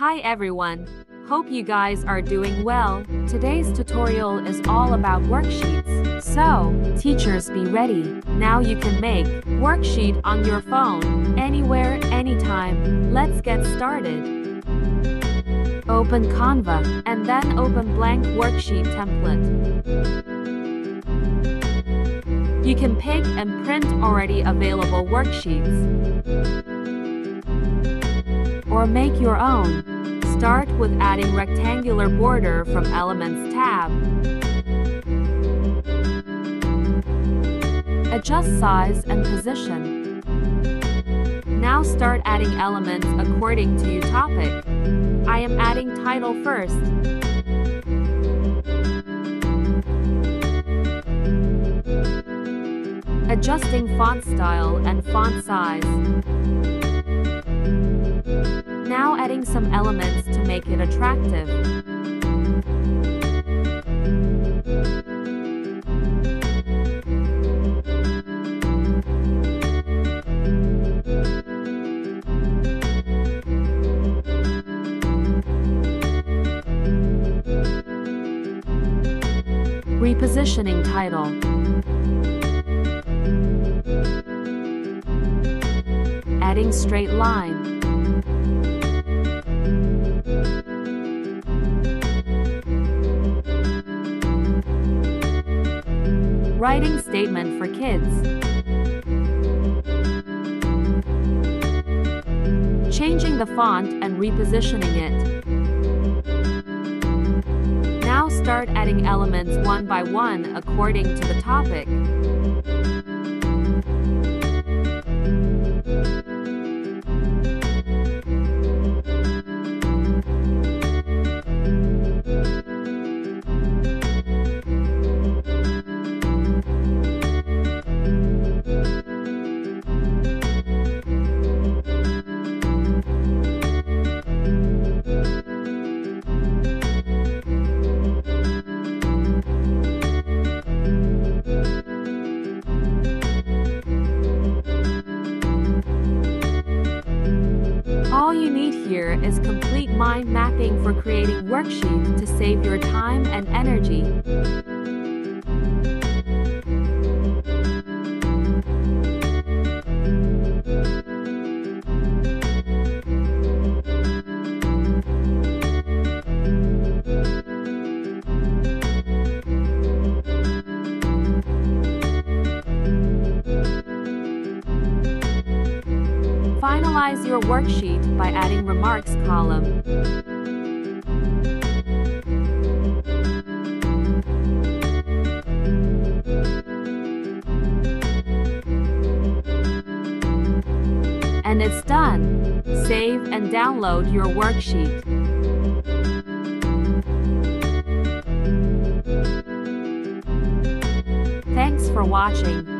Hi everyone. Hope you guys are doing well. Today's tutorial is all about worksheets. So, teachers be ready. Now you can make worksheet on your phone, anywhere, anytime. Let's get started. Open Canva, and then open blank worksheet template. You can pick and print already available worksheets or make your own. Start with adding rectangular border from Elements tab. Adjust size and position. Now start adding elements according to your topic. I am adding title first. Adjusting font style and font size. Adding some elements to make it attractive. Repositioning title. Adding straight line. Writing statement for kids. Changing the font and repositioning it. Now start adding elements one by one according to the topic. Here is complete mind mapping for creating worksheet to save your time and energy. Finalize your worksheet by adding remarks column. And it's done. Save and download your worksheet. Thanks for watching.